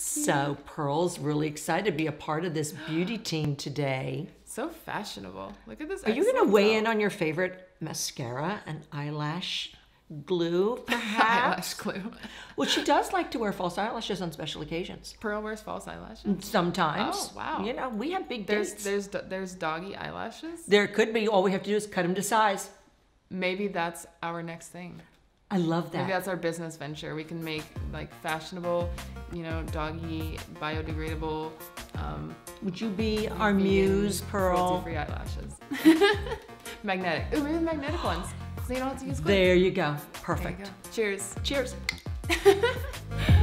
So Pearl's really excited to be a part of this beauty team today. So fashionable. Look at this. Are you going to weigh in on your favorite mascara and eyelash glue, eyelash glue? well, she does like to wear false eyelashes on special occasions. Pearl wears false eyelashes. Mm, sometimes. Oh, wow. You know, we have big There's dates. there's do- there's doggy eyelashes. there could be. All we have to do is cut them to size. Maybe that's our next thing. I love that. Maybe that's our business venture. We can make like fashionable, you know, doggy, biodegradable, um, Would you be our muse, Pearl? free eyelashes. magnetic. Ooh, maybe magnetic ones. So you don't have to use glue. There you go. There you Perfect. go. Cheers. Cheers.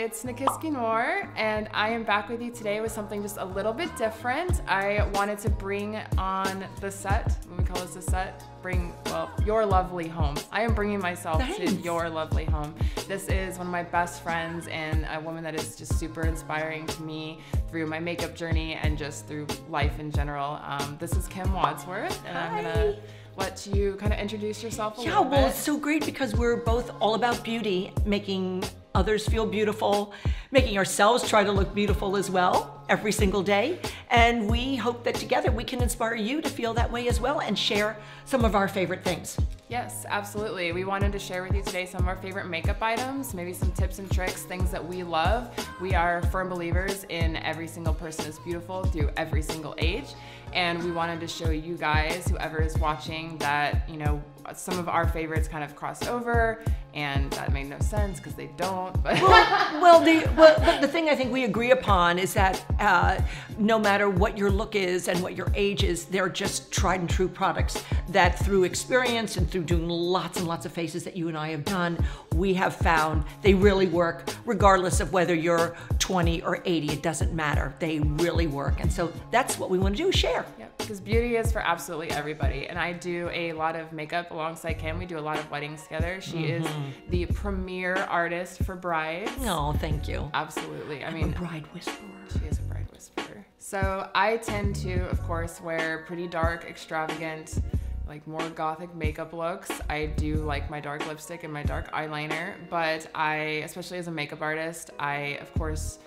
it's Nikiski Noir, and I am back with you today with something just a little bit different. I wanted to bring on the set, when we call this the set, bring, well, your lovely home. I am bringing myself to your lovely home. This is one of my best friends and a woman that is just super inspiring to me through my makeup journey and just through life in general. Um, this is Kim Wadsworth, and I'm gonna let you kind of introduce yourself a Yeah, well, bit. it's so great because we're both all about beauty, making others feel beautiful, making ourselves try to look beautiful as well every single day. And we hope that together we can inspire you to feel that way as well and share some of our favorite things. Yes, absolutely. We wanted to share with you today some of our favorite makeup items, maybe some tips and tricks, things that we love. We are firm believers in every single person is beautiful through every single age. And we wanted to show you guys, whoever is watching, that, you know, some of our favorites kind of crossed over and that made no sense because they don't. But well, the well, but the thing I think we agree upon is that uh, no matter what your look is and what your age is, they're just tried and true products that through experience and through doing lots and lots of faces that you and I have done, we have found they really work regardless of whether you're 20 or 80. It doesn't matter. They really work. And so that's what we want to do, share. Because beauty is for absolutely everybody. And I do a lot of makeup alongside Kim. We do a lot of weddings together. She is mm-hmm. the premier artist for brides. Oh, thank you. Absolutely. I A mean, bride whisperer. she is a bride whisperer. So I tend to, of course, wear pretty dark, extravagant, like more gothic makeup looks. I do like my dark lipstick and my dark eyeliner, but I, especially as a makeup artist, I, of course,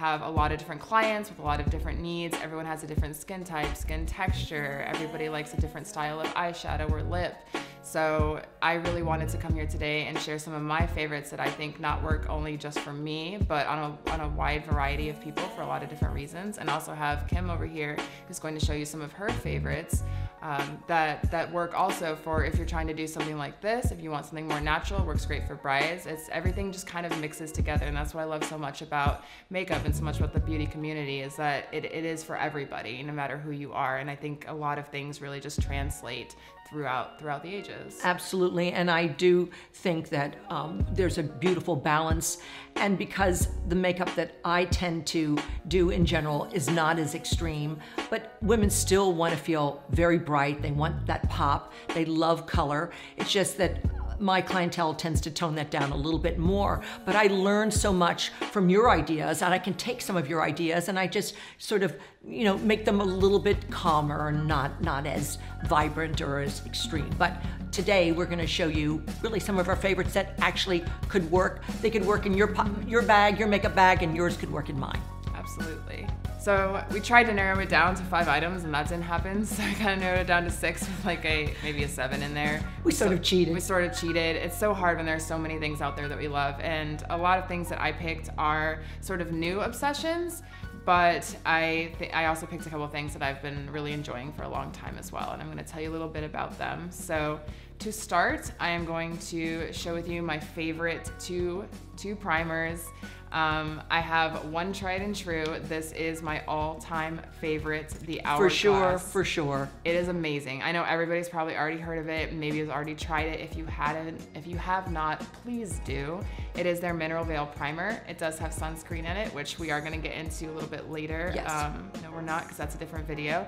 have a lot of different clients with a lot of different needs. Everyone has a different skin type, skin texture. Everybody likes a different style of eyeshadow or lip. So I really wanted to come here today and share some of my favorites that I think not work only just for me, but on a, on a wide variety of people for a lot of different reasons. And also have Kim over here who's going to show you some of her favorites um, that, that work also for if you're trying to do something like this, if you want something more natural, works great for brides. It's everything just kind of mixes together. And that's what I love so much about makeup and so much about the beauty community is that it, it is for everybody, no matter who you are. And I think a lot of things really just translate throughout throughout the ages. Absolutely, and I do think that um, there's a beautiful balance. And because the makeup that I tend to do in general is not as extreme, but women still want to feel very bright. They want that pop. They love color. It's just that my clientele tends to tone that down a little bit more. But I learned so much from your ideas, and I can take some of your ideas and I just sort of, you know, make them a little bit calmer and not not as vibrant or as extreme. But today we're going to show you really some of our favorites that actually could work. They could work in your your bag, your makeup bag, and yours could work in mine. Absolutely. So we tried to narrow it down to five items, and that didn't happen. So I kind of narrowed it down to six, with like a maybe a seven in there. We sort So- of cheated. We sort of cheated. It's so hard when there's so many things out there that we love, and a lot of things that I picked are sort of new obsessions. But I I also picked a couple of things that I've been really enjoying for a long time as well, and I'm going to tell you a little bit about them. So to start, I am going to show with you my favorite two two primers. Um, I have one tried and true. This is my all-time favorite, the Hourglass. For sure, for sure. It is amazing. I know everybody's probably already heard of it, maybe has already tried it. If you hadn't, if you have not, please do. It is their Mineral Veil Primer. It does have sunscreen in it, which we are gonna get into a little bit later. Yes. Um, no, we're not, because that's a different video.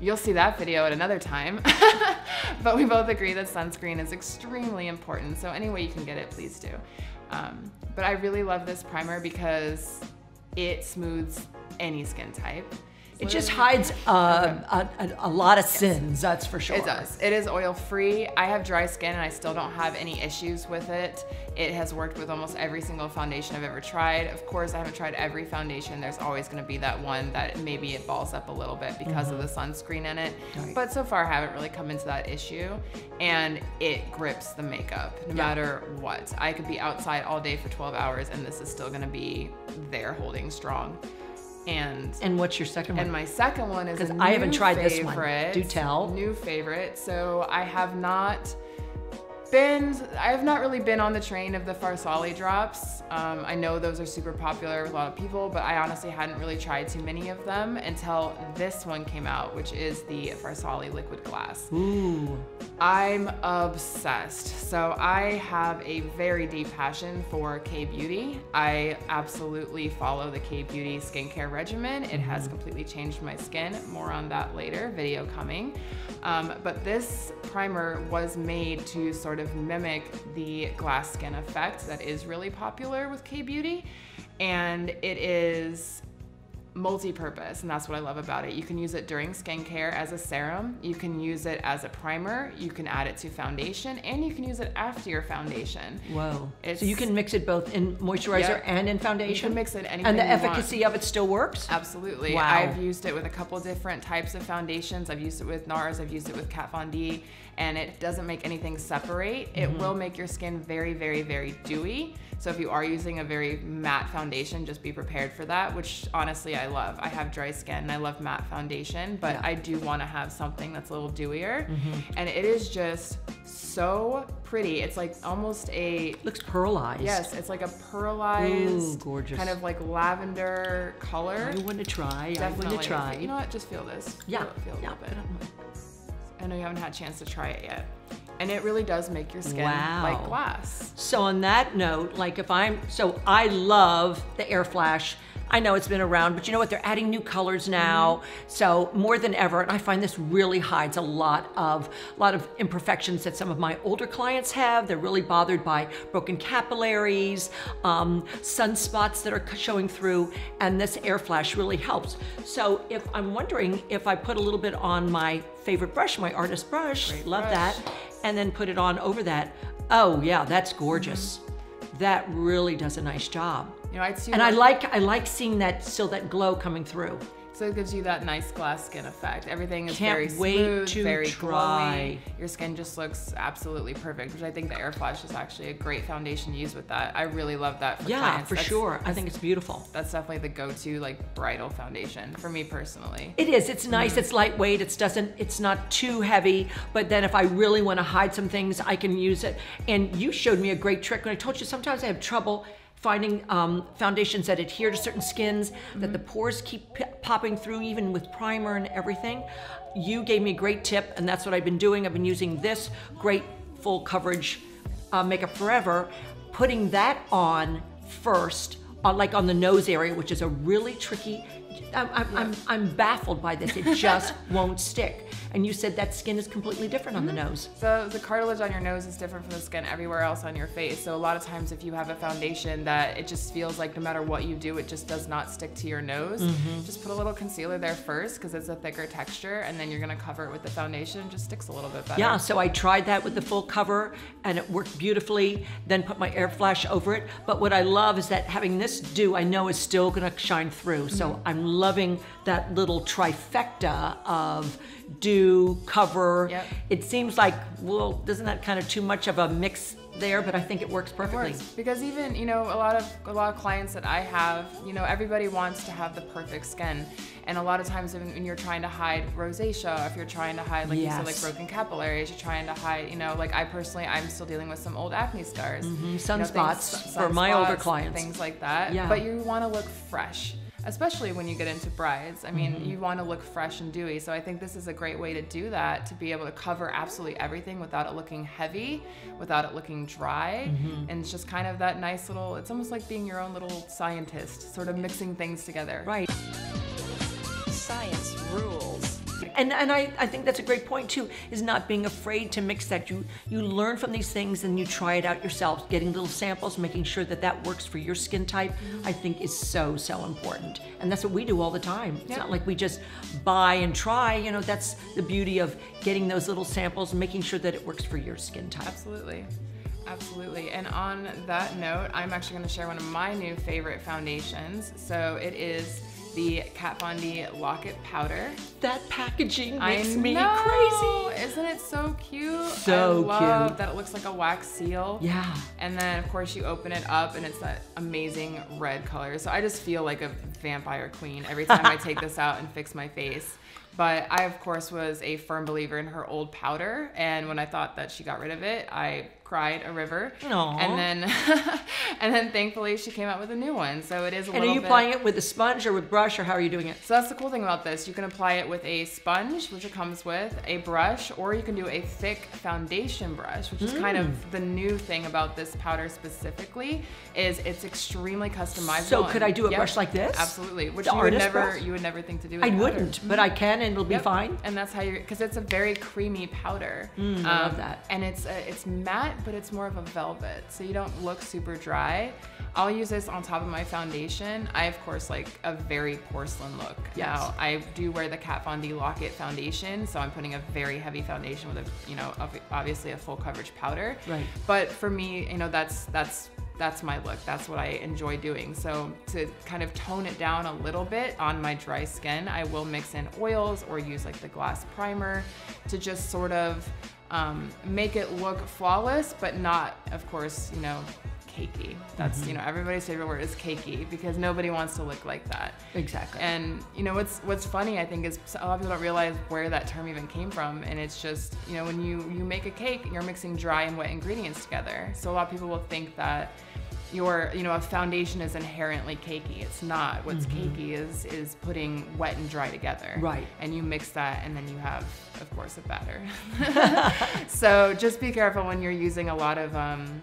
You'll see that video at another time. but we both agree that sunscreen is extremely important. So any way you can get it, please do. Um, but I really love this primer because it smooths any skin type. It just hides uh, a, a, a lot of sins, that's for sure. It does. It is oil free. I have dry skin and I still don't have any issues with it. It has worked with almost every single foundation I've ever tried. Of course, I haven't tried every foundation. There's always going to be that one that maybe it balls up a little bit because of the sunscreen in it. Right. But so far, I haven't really come into that issue. And it grips the makeup no matter what. I could be outside all day for 12 hours and this is still going to be there holding strong. And And what's your second one? and my second one is because I haven't tried this one. favorite. Do tell. New favorite. So I have not been. I have not really been on the train of the Farsali drops. Um, I know those are super popular with a lot of people, but I honestly hadn't really tried too many of them until this one came out, which is the Farsali liquid glass. Ooh. I'm obsessed. So I have a very deep passion for K beauty. I absolutely follow the K beauty skincare regimen. It has completely changed my skin. More on that later, video coming. Um, but this primer was made to sort of mimic the glass skin effect that is really popular with K beauty. And it is multi-purpose and that's what I love about it. You can use it during skincare as a serum, you can use it as a primer, you can add it to foundation, and you can use it after your foundation. Whoa. so you can mix it both in moisturizer Yep. and in You foundation? can mix it anything And the you want. efficacy of it still works? Absolutely. Wow. I've used it with a couple different types of foundations. I've used it with NARS, I've used it with Kat Von D, and it doesn't make anything separate. It Mm-hmm. will make your skin very, very, very dewy. So if you are using a very matte foundation, just be prepared for that, which honestly I love. I have dry skin and I love matte foundation, but Yeah. I do want to have something that's a little dewier. Mm-hmm. And it is just so pretty. It's like almost a Looks pearlized. Yes, it's like a pearlized, Ooh, gorgeous. kind of like lavender color. I want to try. I Definitely. want to try. You know what? Just feel this. yeah. Feel, feel a yeah. little bit. I know you haven't had a chance to try it yet. And it really does make your skin like glass. So on that note, like if I'm so I love the air flash. I know it's been around, but you know what? They're adding new colors now. So more than ever, and I find this really hides a lot of a lot of imperfections that some of my older clients have. They're really bothered by broken capillaries, um, sunspots that are showing through, and this air flash really helps. So if I'm wondering if I put a little bit on my favorite brush, my artist brush, Great love brush. that, and then put it on over that. Oh yeah, that's gorgeous. That really does a nice job. You know, I too And I like I like seeing that still that glow coming through. So it gives you that nice glass skin effect. Everything is Can't very smooth, very try. glowy. Your skin just looks absolutely perfect, which I think the Air Flash is actually a great foundation to use with that. I really love that for Yeah, clients. for That's- sure. I think it's beautiful. That's definitely the go-to like bridal foundation for me personally. It is. It's nice. Mm-hmm. It's lightweight. It doesn't. It's not too heavy. But then, if I really want to hide some things, I can use it. And you showed me a great trick when I told you sometimes I have trouble finding um, foundations that adhere to certain skins, that the pores keep p- popping through, even with primer and everything. You gave me a great tip, and that's what I've been doing. I've been using this great full coverage uh, makeup forever, putting that on first, on, like on the nose area, which is a really tricky. I'm, I'm, I'm, I'm baffled by this. It just won't stick. And you said that skin is completely different on the mm-hmm. nose. So the cartilage on your nose is different from the skin everywhere else on your face. So a lot of times if you have a foundation that it just feels like no matter what you do, it just does not stick to your nose, mm-hmm. just put a little concealer there first because it's a thicker texture and then you're gonna cover it with the foundation. It just sticks a little bit better. Yeah, so I tried that with the full cover and it worked beautifully, then put my air flash over it. But what I love is that having this do, I know is still gonna shine through. So mm-hmm. I'm loving that little trifecta of do, cover. Yep. It seems like, well, isn't that kind of too much of a mix there? But I think it works perfectly. works because even you know a lot of a lot of clients that I have, you know, everybody wants to have the perfect skin, and a lot of times when, when you're trying to hide rosacea, if you're trying to hide like you said, like broken capillaries, you're trying to hide, you know, like I personally, I'm still dealing with some old acne scars, You know, things- Mm-hmm. Sunspots for my older clients. things like that. Yeah. But you want to look fresh. Especially when you get into brides. I mean, Mm-hmm. you want to look fresh and dewy. So I think this is a great way to do that, to be able to cover absolutely everything without it looking heavy, without it looking dry. Mm-hmm. And it's just kind of that nice little, it's almost like being your own little scientist, sort of mixing things together. Right. Science rules. And and I, I think that's a great point too, is not being afraid to mix that. You you learn from these things and you try it out yourself. Getting little samples, making sure that that works for your skin type, I think is so so important. And that's what we do all the time. It's Yeah. not like we just buy and try. You know, that's the beauty of getting those little samples and making sure that it works for your skin type. Absolutely. Absolutely. And on that note, I'm actually going to share one of my new favorite foundations. So it is the Kat Von D Lock-It Powder. That packaging I makes me know. crazy. Isn't it so cute? So I love cute. that it looks like a wax seal. Yeah. And then, of course, you open it up and it's that amazing red color. So I just feel like a vampire queen every time I take this out and fix my face. But I, of course, was a firm believer in her old powder. And when I thought that she got rid of it, I cried a river. Aw. And then, and then thankfully, she came out with a new one. So it is a And are you bit. applying it with a sponge or with brush or how are you doing it? So that's the cool thing about this. You can apply it with a sponge, which it comes with, a brush, or you can do a thick foundation brush, which is kind Mm. of the new thing about this powder specifically, is it's extremely customizable. So could I do a Yep, brush like this? Absolutely, which The you would never brush? you would never think to do. With I powder. wouldn't, but I can and it'll be fine. And that's how you're, because it's a very creamy powder. Mm, I love that. And it's a, it's matte, but it's more of a velvet, so you don't look super dry. I'll use this on top of my foundation. I of course like a very porcelain look. Yes. Now I do wear the Kat Von D Lock-It foundation, so I'm putting a very heavy foundation with a you know obviously a full coverage powder. Right. But for me, you know that's that's that's my look. That's what I enjoy doing. So to kind of tone it down a little bit on my dry skin, I will mix in oils or use like the glass primer to just sort of um, make it look flawless, but not, of course, you know, cakey. That's you know everybody's favorite word is cakey because nobody wants to look like that. Exactly. And you know what's what's funny I think is a lot of people don't realize where that term even came from, and it's just you know when you you make a cake, you're mixing dry and wet ingredients together. So a lot of people will think that your you know a foundation is inherently cakey. It's not. What's cakey is is putting wet and dry together. Mm-hmm. Right. And you mix that, and then you have, of course, a batter. so just be careful when you're using a lot of um,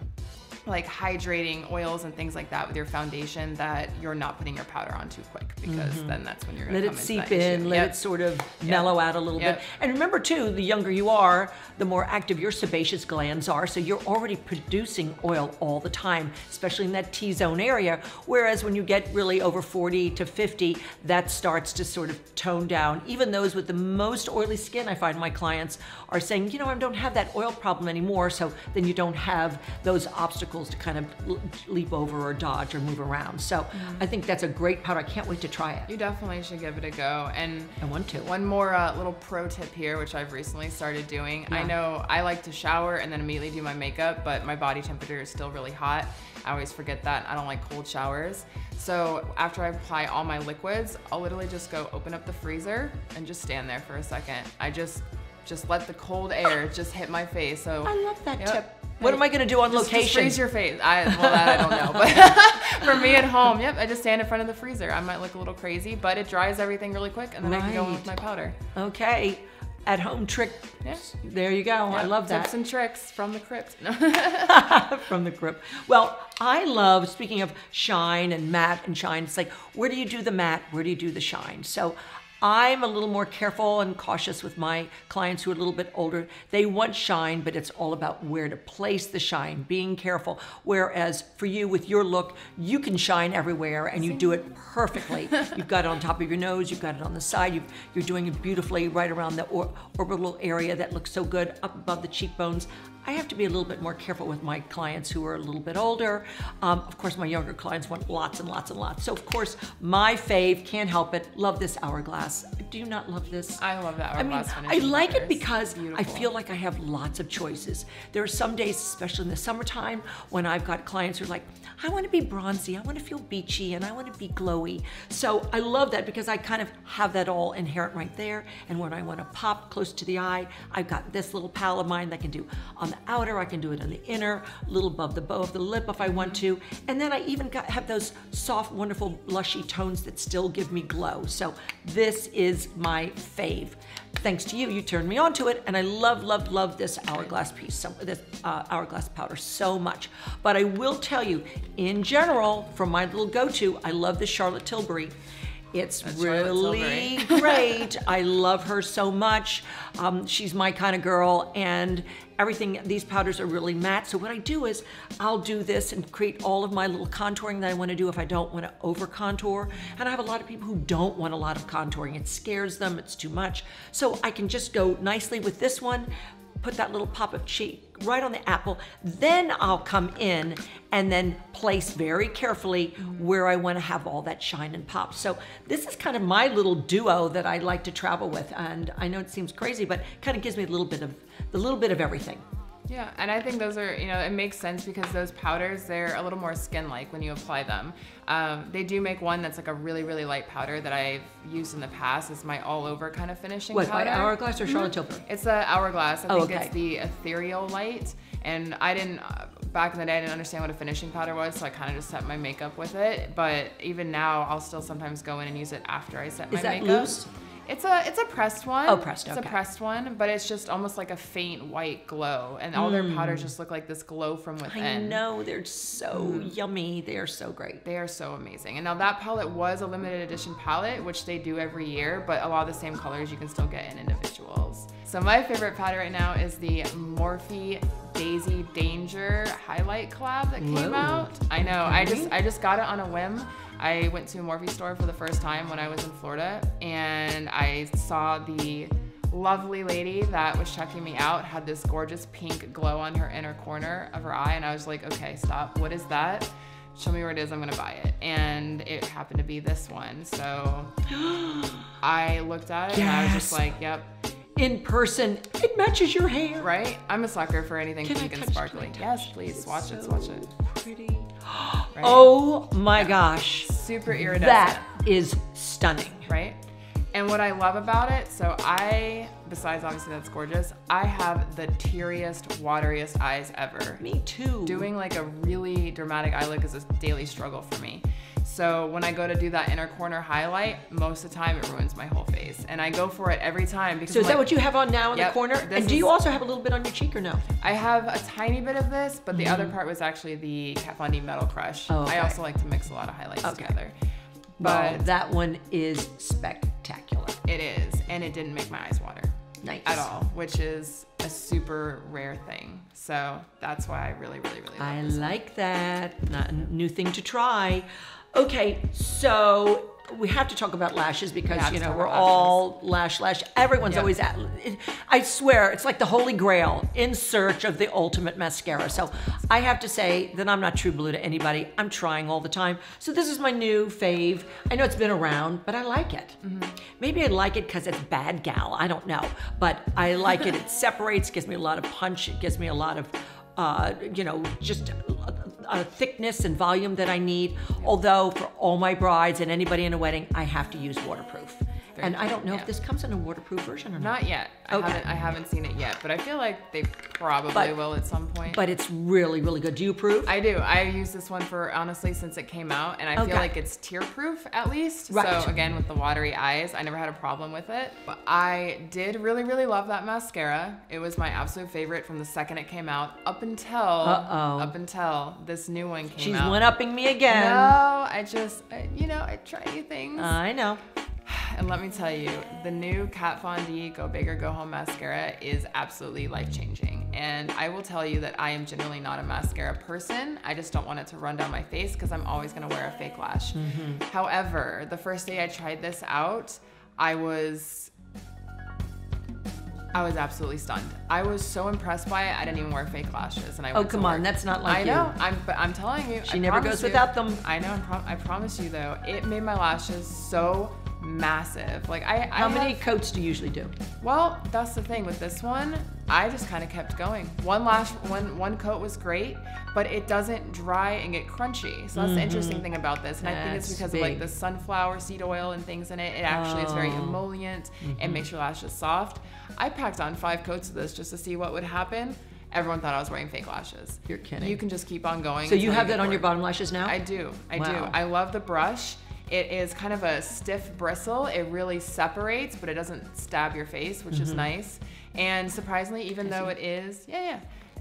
like hydrating oils and things like that with your foundation that you're not putting your powder on too quick because mm-hmm. then that's when you're gonna let it seep in, issue. let Yep. it sort of mellow out a little Yep. bit. And remember too, the younger you are, the more active your sebaceous glands are, so you're already producing oil all the time, especially in that T-zone area. Whereas when you get really over 40 to 50, that starts to sort of tone down. Even those with the most oily skin, I find my clients are saying, you know, I don't have that oil problem anymore, so then you don't have those obstacles to kind of leap over or dodge or move around. So I think that's a great powder. I can't wait to try it. You definitely should give it a go. And I want to. One more uh, little pro tip here, which I've recently started doing. I know I like to shower and then immediately do my makeup, but my body temperature is still really hot. I always forget that. I don't like cold showers. So after I apply all my liquids, I'll literally just go open up the freezer and just stand there for a second. I just just let the cold air just hit my face. So I love that Yep. tip. What am I going to do on just, Just location? freeze your face. I well that I don't know, but for me at home, yep, I just stand in front of the freezer. I might look a little crazy, but it dries everything really quick, and then I can go with my powder. okay. At home trick. Yeah. There you go. I love that. Tips and tricks from the crypt. from the crypt. Well, I love, speaking of shine and matte and shine, it's like, where do you do the matte? Where do you do the shine? So I'm a little more careful and cautious with my clients who are a little bit older. They want shine, but it's all about where to place the shine, being careful. Whereas for you, with your look, you can shine everywhere and you do it perfectly. you've got it on top of your nose, you've got it on the side, you've, you're doing it beautifully right around the or, orbital area that looks so good up above the cheekbones. I have to be a little bit more careful with my clients who are a little bit older. Um, of course, my younger clients want lots and lots and lots. So, of course, my fave, can't help it, love this hourglass. Do you not love this? I love that I mean, hourglass I like it because I feel like I have lots of choices. There are some days, especially in the summertime, when I've got clients who are like, I want to be bronzy, I want to feel beachy, and I want to be glowy. So I love that because I kind of have that all inherent right there. And when I want to pop close to the eye, I've got this little pal of mine that can do the outer, I can do it on the inner, a little above the bow of the lip if I want to. And then I even got, have those soft, wonderful, blushy tones that still give me glow. So this is my fave. Thanks to you, you turned me on to it, and I love, love, love this hourglass piece, so, this uh, hourglass powder so much. But I will tell you, in general, from my little go-to, I love the Charlotte Tilbury. It's That's really great. I love her so much. Um, she's my kind of girl, and everything. These powders are really matte. So what I do is I'll do this and create all of my little contouring that I want to do if I don't want to over contour. And I have a lot of people who don't want a lot of contouring. It scares them. It's too much. So I can just go nicely with this one put that little pop of cheek right on the apple. Then I'll come in and then place very carefully where I want to have all that shine and pop. So this is kind of my little duo that I like to travel with. And I know it seems crazy, but kind of gives me a little bit of the little bit of everything. Yeah, and I think those are, you know, it makes sense because those powders, they're a little more skin-like when you apply them. Um, they do make one that's like a really, really light powder that I've used in the past as my all-over kind of finishing What, powder. Hourglass or Charlotte Tilbury? It's the Hourglass. I Oh, think okay. it's the ethereal light. And I didn't, uh, back in the day, I didn't understand what a finishing powder was, so I kind of just set my makeup with it. But even now, I'll still sometimes go in and use it after I set my makeup. Is that loose? It's a it's a pressed one. Oh, pressed, It's okay. a pressed one, but it's just almost like a faint white glow, and all their powders just look like this glow from within. Mm. I know they're so yummy. They are so great. They are so amazing. And now that palette was a limited edition palette, which they do every year, but a lot of the same colors you can still get in individuals. So my favorite powder right now is the Morphe Deysi Danger highlight collab that came Whoa. out. I know. I just I just got it on a whim. I went to a Morphe store for the first time when I was in Florida and I saw the lovely lady that was checking me out had this gorgeous pink glow on her inner corner of her eye and I was like, okay, stop. What is that? Show me where it is. I'm gonna buy it. And it happened to be this one. So I looked at it and I was just like, yep, In person, it matches your hair. right? I'm a sucker for anything Can pink and sparkly. Yes, please. It's Swatch it, so swatch it. Pretty. Right? Oh my gosh. super iridescent. That is stunning. right? And what I love about it, so I, besides obviously that's gorgeous, I have the teariest, wateriest eyes ever. Me too. Doing like a really dramatic eye look is a daily struggle for me. So when I go to do that inner corner highlight, most of the time it ruins my whole face. And I go for it every time because So is that like, what you have on now in Yep, the corner? And do you also have a little bit on your cheek or no? I have a tiny bit of this, but the Mm-hmm. other part was actually the Kat Von D Metal Crush. Oh, okay. I also like to mix a lot of highlights Okay. together. Well, But that one is spectacular. it is, and it didn't make my eyes water. Nice. at all, which is a super rare thing. So that's why I really, really, really love I like that. Not a new thing to try. Okay, so we have to talk about lashes because you know we're all lash lash. Everyone's Yep. always at. I swear it's like the holy grail in search of the ultimate mascara. So I have to say that I'm not true blue to anybody. I'm trying all the time. So this is my new fave. I know it's been around, but I like it. Mm-hmm. Maybe I like it because it's bad gal. I don't know, but I like it. It separates, gives me a lot of punch. It gives me a lot of, uh, you know, just a thickness and volume that I need. Although for all my brides and anybody in a wedding, I have to use waterproof. And I don't know yeah. if this comes in a waterproof version or not. Not yet. I Okay. haven't I haven't seen it yet, but I feel like they probably But- will at some point. But it's really, really good. Do you approve? I do. I use this one for honestly since it came out, and I Okay. feel like it's tear proof at least. Right. So again, with the watery eyes, I never had a problem with it. But I did really, really love that mascara. It was my absolute favorite from the second it came out up until Uh-oh. up until this new one came She's out. one upping me again. No, I just I, you know I try new things. I know. And let me tell you, the new Kat Von D Go Big or Go Home mascara is absolutely life changing. And I will tell you that I am generally not a mascara person. I just don't want it to run down my face because I'm always gonna wear a fake lash. Mm-hmm. However, the first day I tried this out, I was I was absolutely stunned. I was so impressed by it. I didn't even wear fake lashes, and I Oh, come on. That's not like I you. know. I'm, but I'm telling you. She I never goes you. without them. I know. I, I promise you though, it made my lashes so massive. Like I, How I many have- coats do you usually do? well, that's the thing with this one. I just kind of kept going. One lash, one one coat was great, but it doesn't dry and get crunchy. So that's the interesting thing about this, and I think it's Mm-hmm. That's because of like the sunflower seed oil and things in it. It actually is very Oh. emollient Mm-hmm. and makes your lashes soft. I packed on five coats of this just to see what would happen. Everyone thought I was wearing fake lashes. You're kidding. You can just keep on going. So you have that on your bottom lashes now? I do. I do. I love the brush. It is kind of a stiff bristle. It really separates, but it doesn't stab your face, which Mm-hmm. is nice. And surprisingly, even though it is, yeah, yeah,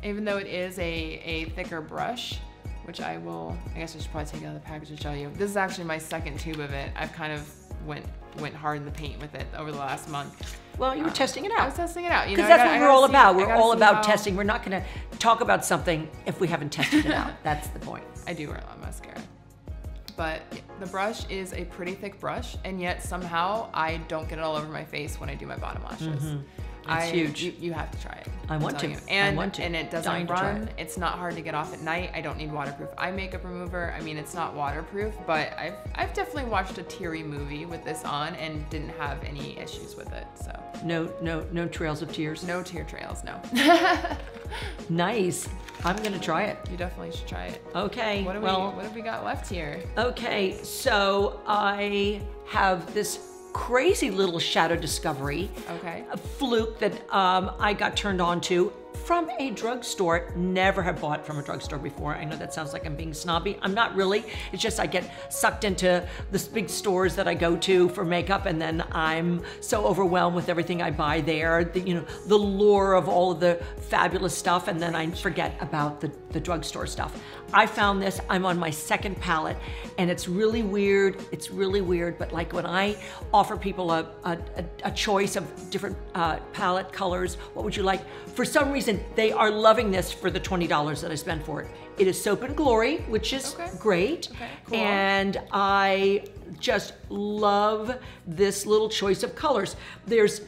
even though it is a, a thicker brush, which I will, I guess I should probably take it out of the package to show you. This is actually my second tube of it. I've kind of went went hard in the paint with it over the last month. Well, you were testing it out. I was testing it out. You Because that's gotta- what we're all about. We're all about how- testing. We're not going to talk about something if we haven't tested it out. That's the point. I do wear a lot of mascara. But the brush is a pretty thick brush, and yet somehow I don't get it all over my face when I do my bottom lashes. Mm-hmm. That's I, huge. You, you have to try it. I want to. you. I And, want to. And it doesn't Dying run. it. It's not hard to get off at night. I don't need waterproof eye makeup remover. I mean, it's not waterproof, but I've, I've definitely watched a teary movie with this on and didn't have any issues with it. So No, no, no trails of tears. no tear trails, no. Nice. I'm going to try it. you definitely should try it. Okay. What, do well, we, what have we got left here? Okay, so I have this crazy little shadow discovery, Okay. a fluke that um, I got turned on to from a drugstore. Never have bought from a drugstore before. I know that sounds like I'm being snobby. I'm not really. It's just I get sucked into the big stores that I go to for makeup, and then I'm so overwhelmed with everything I buy there. The, you know, the lure of all of the fabulous stuff, and then I forget about the, the drugstore stuff. I found this. I'm on my second palette, and it's really weird. It's really weird, but like when I offer people a, a, a, choice of different uh, palette colors, what would you like? For some reason, they are loving this for the $20 that I spent for it. It is Soap and Glory, which is Okay. great. Okay, cool. And I just love this little choice of colors. There's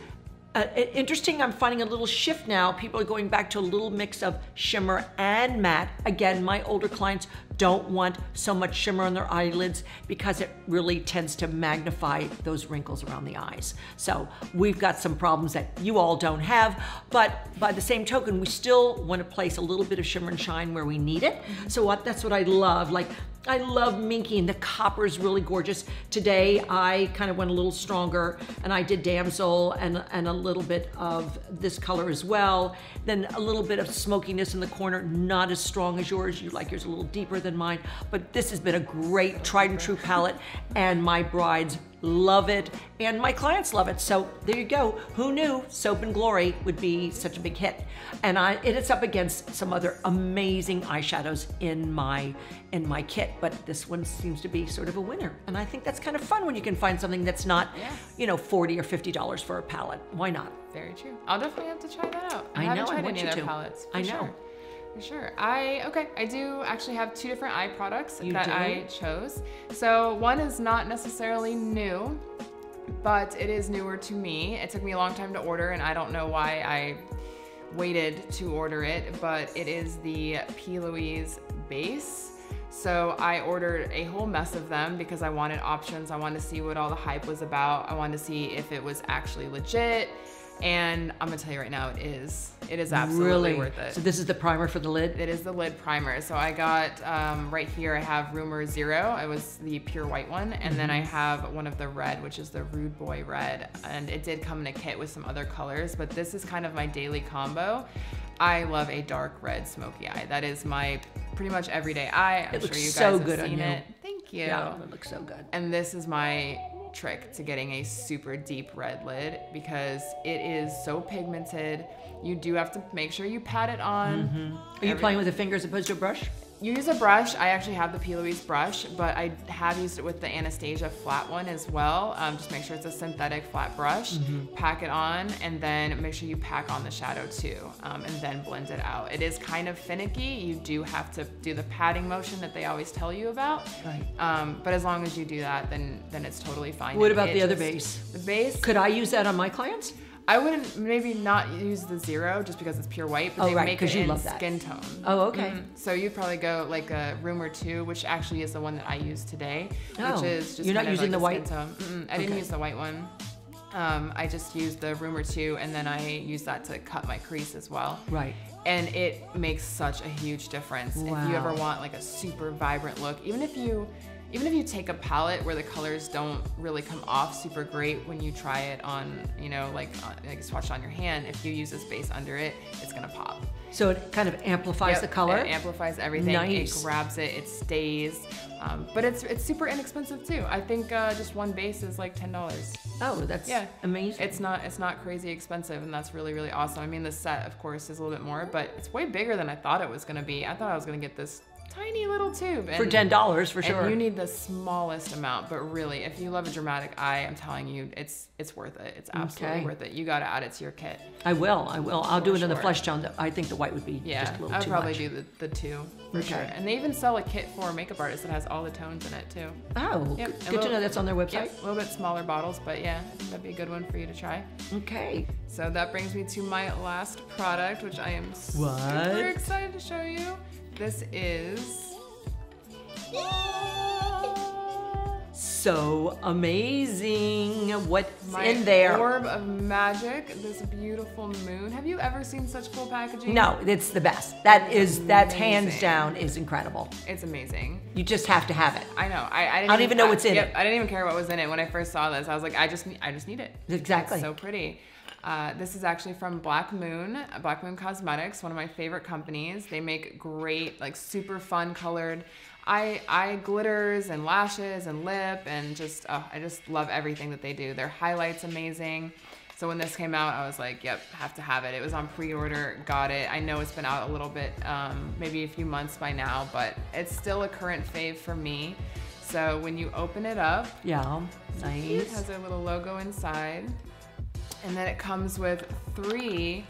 uh, interesting, I'm finding a little shift now. People are going back to a little mix of shimmer and matte. Again, my older clients don't want so much shimmer on their eyelids because it really tends to magnify those wrinkles around the eyes. So we've got some problems that you all don't have, but by the same token, we still want to place a little bit of shimmer and shine where we need it. So what, that's what I love. Like I love minky and the copper is really gorgeous. Today I kind of went a little stronger and I did damsel and, and a little bit of this color as well. Then a little bit of smokiness in the corner, not as strong as yours. You like yours a little deeper than mine, but this has been a great tried and true palette and my brides love it and my clients love it. So there you go. Who knew Soap and Glory would be such a big hit? And I it is up against some other amazing eyeshadows in my in my kit, but this one seems to be sort of a winner. And I think that's kind of fun when you can find something that's not, Yeah. you know, 40 or 50 dollars for a palette. Why not? Very true. I'll definitely have to try that out. I haven't know, I want you of their to. palettes. I know. Sure. For sure. I okay. I do actually have two different eye products You that do? I chose. So one is not necessarily new, but it is newer to me. It took me a long time to order, and I don't know why I waited to order it, but it is the P. Louise base. So I ordered a whole mess of them because I wanted options. I wanted to see what all the hype was about. I wanted to see if it was actually legit. And I'm gonna tell you right now, it is. It is absolutely really worth it. So this is the primer for the lid. It is the lid primer. So I got um, right here. I have Rumor Zero. It was the pure white one, and then I Mm-hmm. have one of the red, which is the Rude Boy Red, and it did come in a kit with some other colors. But this is kind of my daily combo. I love a dark red smoky eye. That is my pretty much everyday eye. I'm It sure looks you guys so have good on you. it. Thank you. Yeah, it looks so good. And this is my trick to getting a super deep red lid because it is so pigmented. You do have to make sure you pat it on. Mm-hmm. Are you playing with a finger as opposed to a brush? You use a brush. I actually have the P. Louise brush, but I have used it with the Anastasia flat one as well. Um, just make sure it's a synthetic flat brush. Pack it on, and then make sure you pack on the shadow too, um, and then blend it out. It is kind of finicky. You do have to do the patting motion that they always tell you about. Right. Um, but as long as you do that, then then it's totally fine. What about the other base? The base. Could I use that on my clients? I wouldn't maybe not use the zero just because it's pure white, but Oh, they right, make it you in love that. skin tone. Oh, okay. Mhm. So you'd probably go like a Rumor Two, which actually is the one that I use today, Oh, which is just you're not using like the white? Tone. Mm-mm, I didn't use the white one. Um, I just used the Rumor Two, and then I use that to cut my crease as well. Right. And it makes such a huge difference. Wow. If you ever want like a super vibrant look, even if you even if you take a palette where the colors don't really come off super great when you try it on, you know, like uh, like swatch on your hand, if you use this base under it, it's gonna pop. So it kind of amplifies Yep, the color. It amplifies everything. Nice. It grabs it. It stays. Um, but it's it's super inexpensive too. I think uh, just one base is like ten dollars. oh, that's Yeah. amazing. It's not it's not crazy expensive, and that's really really awesome. I mean, the set of course is a little bit more, but it's way bigger than I thought it was gonna be. I thought I was gonna get this tiny little tube. For ten dollars, for and sure. you need the smallest amount, but really, if you love a dramatic eye, I'm telling you, it's it's worth it. It's absolutely Okay. worth it. You got to add it to your kit. I will. I will. I'll do For it in the sure. flesh tone. I think the white would be Yeah, just a little I'd too probably much. do the, the two for Okay. sure. And they even sell a kit for makeup artists that has all the tones in it too. Oh, Yep, good, good to know that's on their website. Yep, a little bit smaller bottles, but yeah, that'd be a good one for you to try. Okay. So that brings me to my last product, which I am What? super excited to show you. This is So amazing. What's my in there? orb of magic. This beautiful moon. Have you ever seen such cool packaging? No, it's the best. That is that's hands down is incredible. it's amazing. You just have to have it. I know. I, I, didn't I don't even know what's in yep, it. I didn't even care what was in it when I first saw this. I was like, I just, need, I just need it. Exactly. It's so pretty. Uh, this is actually from Black Moon, Black Moon Cosmetics, one of my favorite companies. They make great, like super fun colored eye eye glitters and lashes and lip and just, oh, I just love everything that they do. Their highlights amazing. So when this came out, I was like, yep, have to have it. It was on pre-order, got it. I know it's been out a little bit, um, maybe a few months by now, but it's still a current fave for me. So when you open it up, Yeah. nice. it has a little logo inside. And then it comes with three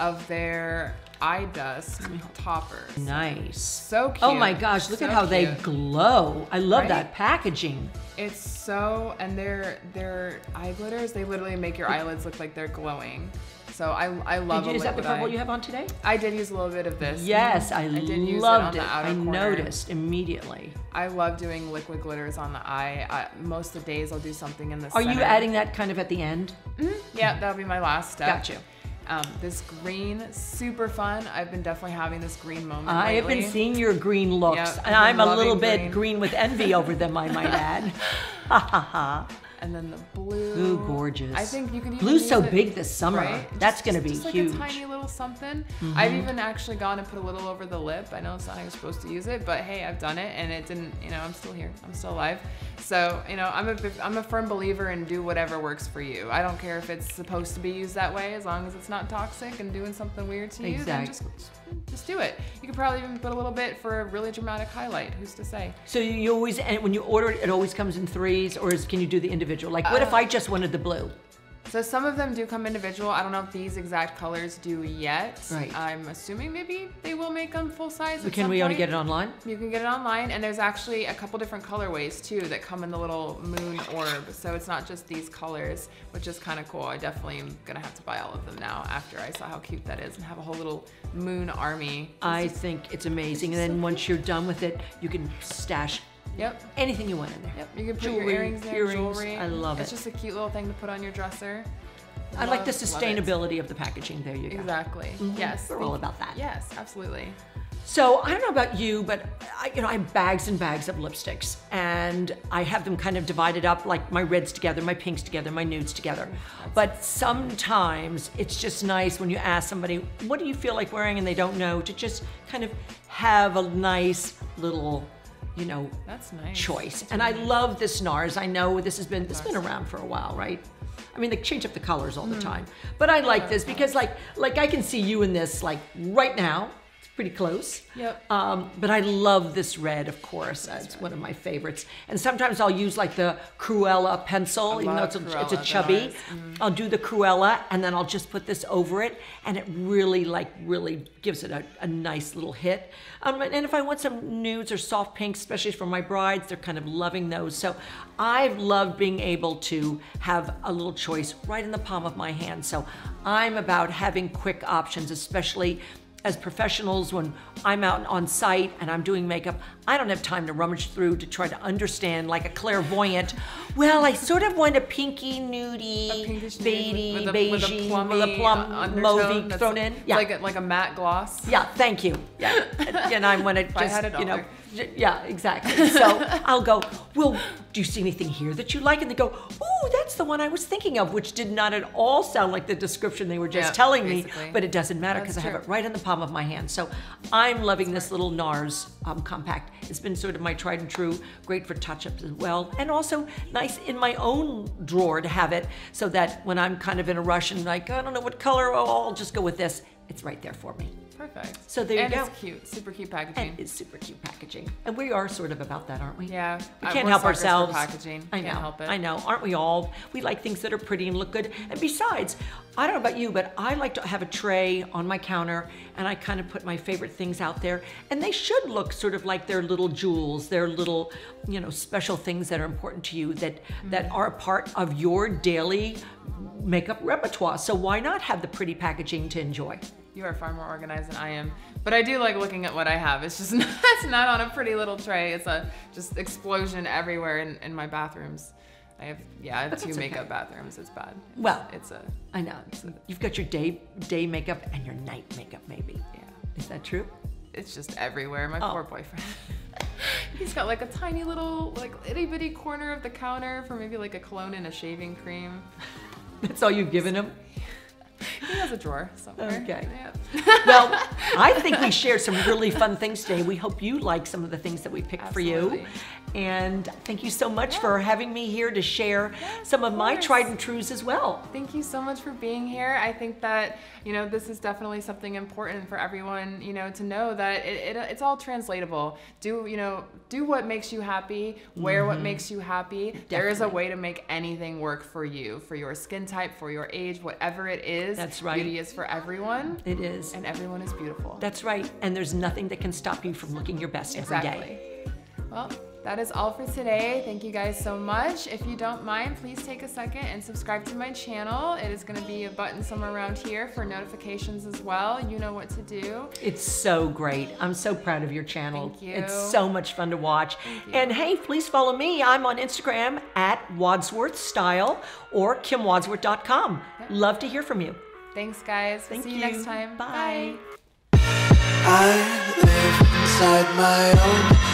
of their eye dust toppers. Nice. So cute. Oh my gosh, look so at how they glow. I love Right? that packaging. It's so and their their eye glitters, they literally make your eyelids look like they're glowing. So I I love Did you, is that the purple you have on today? I did use a little bit of this. Yes, I, did use loved it. it. On the outer I corner. noticed immediately. I love doing liquid glitters on the eye. I, most of the days I'll do something in the Are you adding that kind of at the end? Yeah, that'll be my last step. Got you. Um, this green, super fun. I've been definitely having this green moment. I have been seeing your green looks, Yep, and I'm a little loving bit green. green with envy over them, I might add. Ha ha ha. And then the blue. Ooh, gorgeous. I think you can even Blue's so it- big this summer. Right? That's Just- gonna be just like huge. Mm-hmm. a tiny little something. I've even actually gone and put a little over the lip. I know it's not how you're supposed to use it, but hey, I've done it and it didn't. You know, I'm still here. I'm still alive. So you know, I'm a I'm a firm believer in do whatever works for you. I don't care if it's supposed to be used that way, as long as it's not toxic and doing something weird to you. Then just just do it. You could probably even put a little bit for a really dramatic highlight. Who's to say? So you always, and when you order it, it always comes in threes, or is, can you do the individual? Like, what if Uh, I just wanted the blue? So some of them do come individual. I don't know if these exact colors do yet. Right. I'm assuming maybe they will make them full size. But can we only get it online? You can get it online, and there's actually a couple different colorways too that come in the little moon orb. So it's not just these colors, which is kind of cool. I definitely am gonna have to buy all of them now after I saw how cute that is and have a whole little moon army. I think it's amazing. And then once you're done with it, you can stash Yep. anything you want in there. Yep. You can put Jewelry, your earrings there, earrings, jewelry. I love It's it. It's just a cute little thing to put on your dresser. I like the Love- love it. sustainability of the packaging. There you go. Exactly. Mm-hmm. Yes. We're all about that. Yes, absolutely. So I don't know about you, but I, you know, I have bags and bags of lipsticks, and I have them kind of divided up, like my reds together, my pinks together, my nudes together. But sometimes it's just nice when you ask somebody, "What do you feel like wearing?" and they don't know, to just kind of have a nice little, you know, That's nice. choice. And I love this NARS. I know this has been this has been around for a while, right? I mean, they change up the colors all the time, but I like this because, like, like I can see you in this, like right now. Pretty close. Yep. Um, but I love this red, of course. It's one of my favorites. And sometimes I'll use like the Cruella pencil, even though it's a, Cruella, it's a chubby. NARS. I'll do the Cruella, and then I'll just put this over it, and it really, like, really gives it a, a nice little hit. Um, and if I want some nudes or soft pinks, especially for my brides, they're kind of loving those. So I've loved being able to have a little choice right in the palm of my hand. So I'm about having quick options, especially as professionals when I'm out on site and I'm doing makeup, I don't have time to rummage through to try to understand like a clairvoyant. Well, I sort of want a pinky, nudie, nude beigey, with, with, a, beigey, with a plummy with a plum undertone thrown in. Yeah, Like a, like a matte gloss. yeah. Thank you. Yeah, and I want to just you know. Yeah, exactly. So I'll go. Well, do you see anything here that you like? And they go, "Ooh, that's the one I was thinking of," which did not at all sound like the description they were just Yeah, telling me. But it doesn't matter because I have it right in the palm of my hand. So I'm loving this little NARS um, compact. It's been sort of my tried and true, great for touch-ups as well, and also nice in my own drawer to have it, so that when I'm kind of in a rush and like I don't know what color, oh, I'll just go with this. It's right there for me. Perfect. So there you and go. it's cute. Super cute packaging. And it's super cute packaging. And we are sort of about that, aren't we? yeah. We uh, can't help ourselves. packaging. I Can't know. help it. I know. Aren't we all? We like things that are pretty and look good. And besides, I don't know about you, but I like to have a tray on my counter and I kind of put my favorite things out there. And they should look sort of like their little jewels, their little, you know, special things that are important to you that that Mm-hmm. are a part of your daily makeup repertoire. So why not have the pretty packaging to enjoy? You are far more organized than I am. But I do like looking at what I have. It's just not, it's not on a pretty little tray. It's a just explosion everywhere in, in my bathrooms. I have yeah, I have But two okay. makeup bathrooms. It's bad. It's, Well- it's a I know. You've got your day day makeup and your night makeup maybe. yeah. Is that true? It's just everywhere. My Oh. poor boyfriend. He's got like a tiny little like itty bitty corner of the counter for maybe like a cologne and a shaving cream. That's all you've given him? He has a drawer somewhere. Okay. Yeah. Well, I think we shared some really fun things today. We hope you like some of the things that we picked for you. And thank you so much for having me here to share some of, of my tried and trues as well. Thank you so much for being here. I think that, you know, this is definitely something important for everyone, you know, to know that it, it, it's all translatable. Do, you know, do what makes you happy, wear what mm-hmm. makes you happy. There is a way to make anything work for you, for your skin type, for your age, whatever it is. That's right. Beauty is for everyone, It is. and everyone is beautiful. That's right. And there's nothing that can stop you from looking your best every day. Exactly. Well, that is all for today. Thank you guys so much. If you don't mind, please take a second and subscribe to my channel. It is going to be a button somewhere around here for notifications as well. You know what to do. It's so great. I'm so proud of your channel. Thank you. It's so much fun to watch. And hey, please follow me. I'm on Instagram at Wadsworth Style or kimwadsworth.com. Love to hear from you. Thanks, guys. Thank See you, you. next time. Bye. I live inside my own